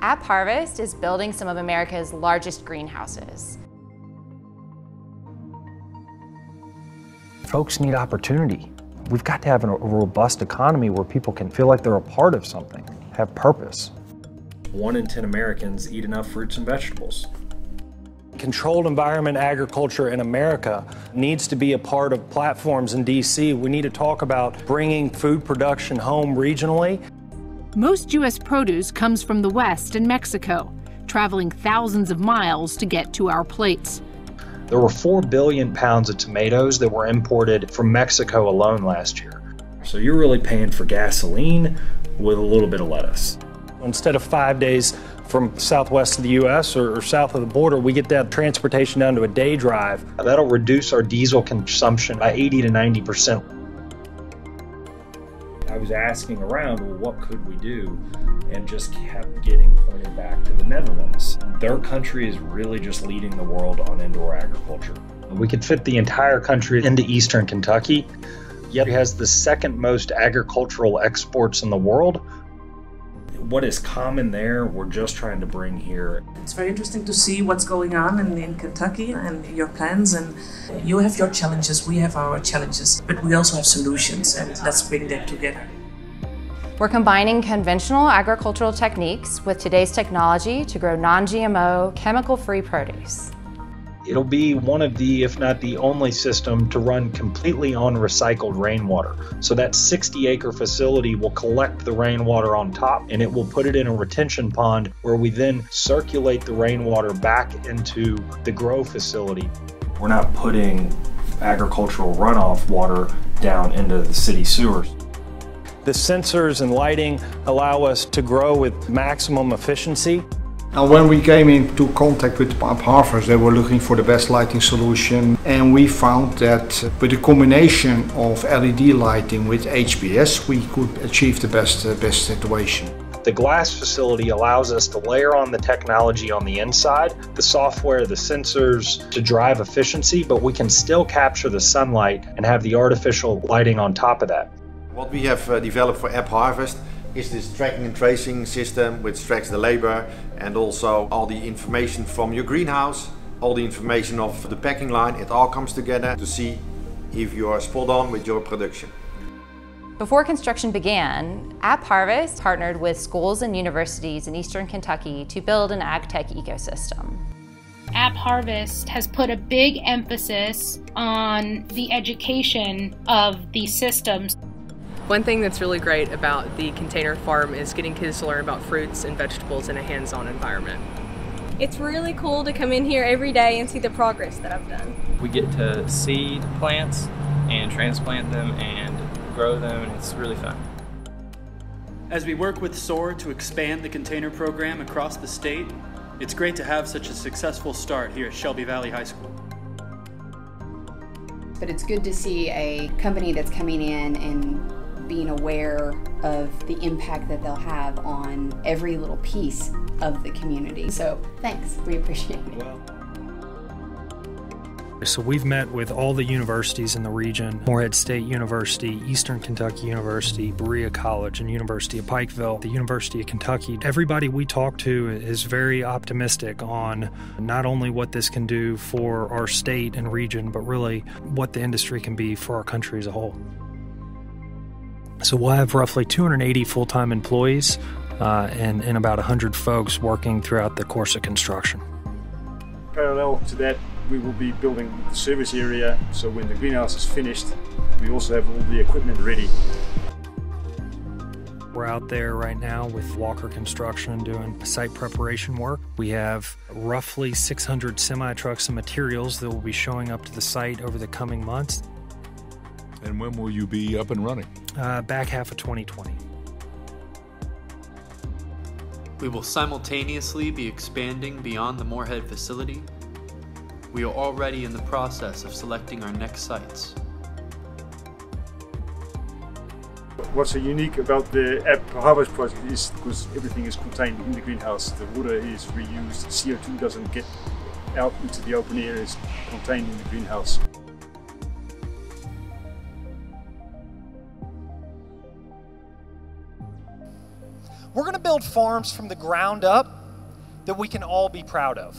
AppHarvest is building some of America's largest greenhouses. Folks need opportunity. We've got to have a robust economy where people can feel like they're a part of something, have purpose. One in 10 Americans eat enough fruits and vegetables. Controlled environment agriculture in America needs to be a part of platforms in DC. We need to talk about bringing food production home regionally. Most U.S. produce comes from the West and Mexico, traveling thousands of miles to get to our plates. There were 4 billion pounds of tomatoes that were imported from Mexico alone last year. So you're really paying for gasoline with a little bit of lettuce. Instead of five days from southwest of the U.S. Or, or, south of the border, we get that transportation down to a day drive. That'll reduce our diesel consumption by 80 to 90 percent. Was asking around, well, what could we do? And just kept getting pointed back to the Netherlands. Their country is really just leading the world on indoor agriculture. We could fit the entire country into eastern Kentucky, yet it has the second most agricultural exports in the world what is common there, we're just trying to bring here. It's very interesting to see what's going on in, in Kentucky and your plans. And you have your challenges, we have our challenges, but we also have solutions, and let's bring them together. We're combining conventional agricultural techniques with today's technology to grow non GMO, chemical free produce. It'll be one of the, if not the only system to run completely on recycled rainwater. So that 60 acre facility will collect the rainwater on top and it will put it in a retention pond where we then circulate the rainwater back into the grow facility. We're not putting agricultural runoff water down into the city sewers. The sensors and lighting allow us to grow with maximum efficiency. And when we came into contact with AppHarvest, they were looking for the best lighting solution. And we found that with a combination of LED lighting with HPS, we could achieve the best, uh, best situation. The glass facility allows us to layer on the technology on the inside, the software, the sensors to drive efficiency, but we can still capture the sunlight and have the artificial lighting on top of that. What we have uh, developed for AppHarvest is this tracking and tracing system which tracks the labor and also all the information from your greenhouse, all the information of the packing line, it all comes together to see if you are spot on with your production. Before construction began, AppHarvest partnered with schools and universities in eastern Kentucky to build an ag tech ecosystem. AppHarvest has put a big emphasis on the education of these systems. One thing that's really great about the container farm is getting kids to learn about fruits and vegetables in a hands-on environment. It's really cool to come in here every day and see the progress that I've done. We get to seed plants and transplant them and grow them and it's really fun. As we work with SOAR to expand the container program across the state, it's great to have such a successful start here at Shelby Valley High School. But it's good to see a company that's coming in and being aware of the impact that they'll have on every little piece of the community. So thanks, we appreciate it. So we've met with all the universities in the region, Morehead State University, Eastern Kentucky University, Berea College, and University of Pikeville, the University of Kentucky. Everybody we talk to is very optimistic on not only what this can do for our state and region, but really what the industry can be for our country as a whole. So we'll have roughly 280 full time employees uh, and, and about 100 folks working throughout the course of construction. Parallel to that, we will be building the service area so when the greenhouse is finished, we also have all the equipment ready. We're out there right now with Walker Construction doing site preparation work. We have roughly 600 semi trucks and materials that will be showing up to the site over the coming months. And when will you be up and running? Uh, back half of 2020. We will simultaneously be expanding beyond the Morehead facility. We are already in the process of selecting our next sites. What's unique about the AppHarvest project is because everything is contained in the greenhouse. The water is reused, CO2 doesn't get out into the open air, it's contained in the greenhouse. We're going to build farms from the ground up that we can all be proud of.